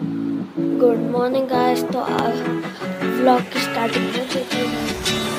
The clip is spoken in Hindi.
गुड मॉर्निंग गाइस तो आज व्लॉग की स्टार्टिंग कर चुकी हैं।